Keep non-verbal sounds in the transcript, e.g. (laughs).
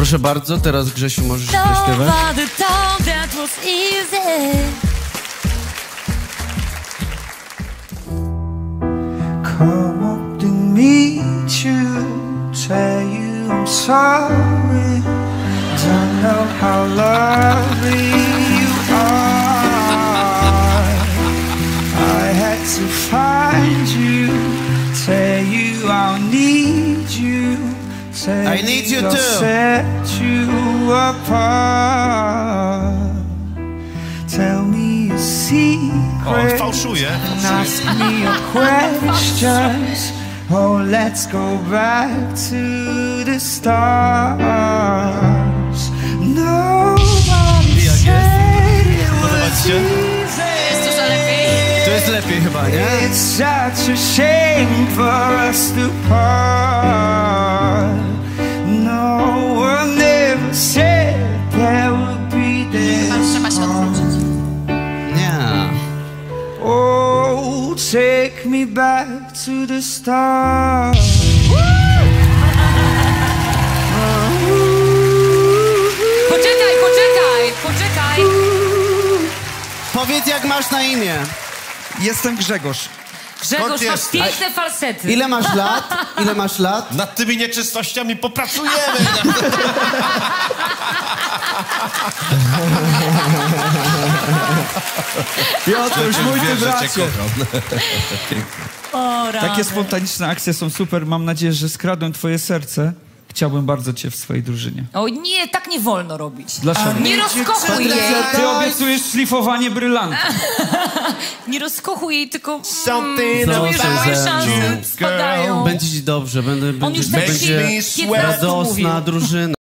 Proszę bardzo, teraz Grzesiu możesz zaśpiewać. Nobody thought that was easy. Come up to meet you, tell you I'm sorry. Don't know how lovely you are. I had to find you, tell you I'll need you. Tell I need you I'll too. Set you apart. Tell me a O, on secret. fałszuje. and ask me your (laughs) questions. Oh, let's go back to the stars. Nobody said it was easy. Jest dużo lepiej. To jest lepiej chyba, nie? It's such a shame for us to part. Oh, take me back to the start. Poczekaj, poczekaj, poczekaj. Powiedz jak masz na imię. Jestem Grzegorz. Grzegorz, masz jesteś? piękne falsety. Ile masz lat? Ile masz lat? Nad tymi nieczystościami popracujemy. (laughs) Piotruś, mój ty bracie. (laughs) O. Takie spontaniczne akcje są super. Mam nadzieję, że skradłem twoje serce. Chciałbym bardzo cię w swojej drużynie. O nie, tak nie wolno robić. Dlaczego? Nie rozkochuj jej. Ty obiecujesz szlifowanie brylantów. (laughs) Nie rozkochuj jej, tylko mm, Something czujesz, że moje szanse spadają. Będzie ci dobrze, będę, On będzie, już tak będzie się 15 razy radosna drużyna.